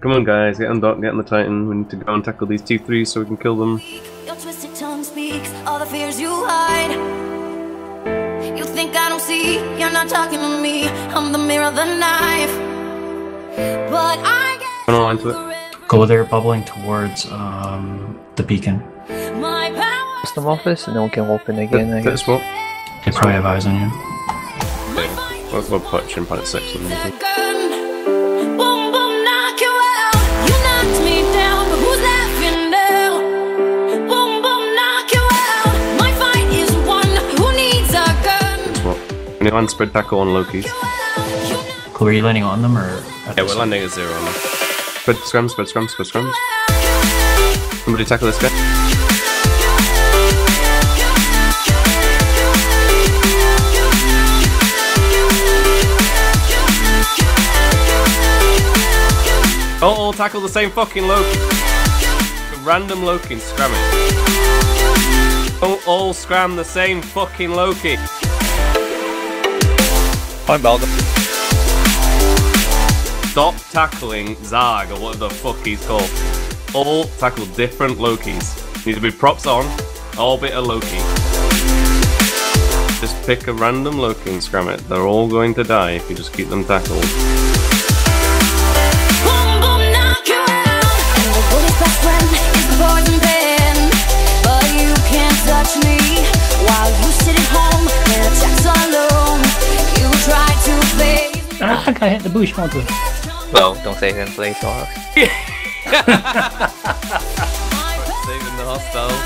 Come on, guys, get on Doc, get on the Titan. We need to go and tackle these two threes so we can kill them. Your twisted tongue speaks all the fears you hide. You think I don't see, you're not talking to me. I'm the mirror, the knife. But I get Run online to it. Go there, bubbling towards um, the beacon. my power. Custom office and then we can open again, I Take the guess. smoke. They probably have eyes on you. We'll, we'll put Chimp on at 6 smoke. We need land spread tackle on Loki's. Cool, are you landing on them or? Yeah, we're landing at zero on them. Spread scrams, spread scrams, spread scrams. Somebody tackle this guy. Oh, all tackle the same fucking Loki. Random Loki and scram it. Don't all scram the same fucking Loki. Stop tackling Zarg or whatever the fuck he's called. All tackle different Lokis. Need to be props on, all bit of Loki. Just pick a random Loki and scram it. They're all going to die if you just keep them tackled. Phase Ah, I hit the bush monster. Well, don't say him, please. Or... Saving the hostile.